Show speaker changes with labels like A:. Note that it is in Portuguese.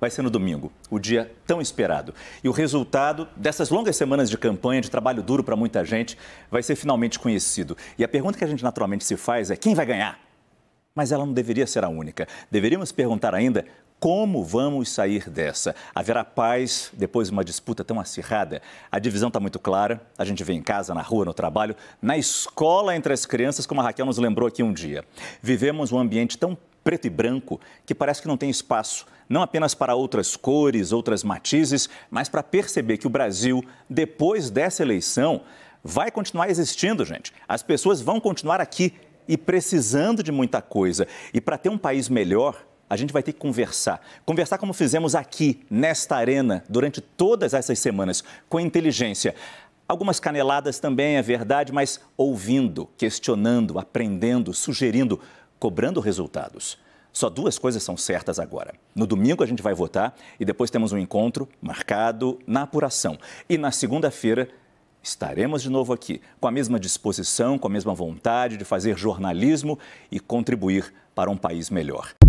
A: vai ser no domingo, o dia tão esperado. E o resultado dessas longas semanas de campanha, de trabalho duro para muita gente, vai ser finalmente conhecido. E a pergunta que a gente naturalmente se faz é: quem vai ganhar? Mas ela não deveria ser a única. Deveríamos perguntar ainda como vamos sair dessa? Haverá paz depois de uma disputa tão acirrada? A divisão está muito clara. A gente vê em casa, na rua, no trabalho, na escola entre as crianças, como a Raquel nos lembrou aqui um dia. Vivemos um ambiente tão preto e branco que parece que não tem espaço, não apenas para outras cores, outras matizes, mas para perceber que o Brasil, depois dessa eleição, vai continuar existindo, gente. As pessoas vão continuar aqui e precisando de muita coisa. E para ter um país melhor, a gente vai ter que conversar. Conversar como fizemos aqui, nesta arena, durante todas essas semanas, com inteligência. Algumas caneladas também, é verdade, mas ouvindo, questionando, aprendendo, sugerindo, cobrando resultados. Só duas coisas são certas agora. No domingo a gente vai votar e depois temos um encontro marcado na apuração. E na segunda-feira estaremos de novo aqui, com a mesma disposição, com a mesma vontade de fazer jornalismo e contribuir para um país melhor.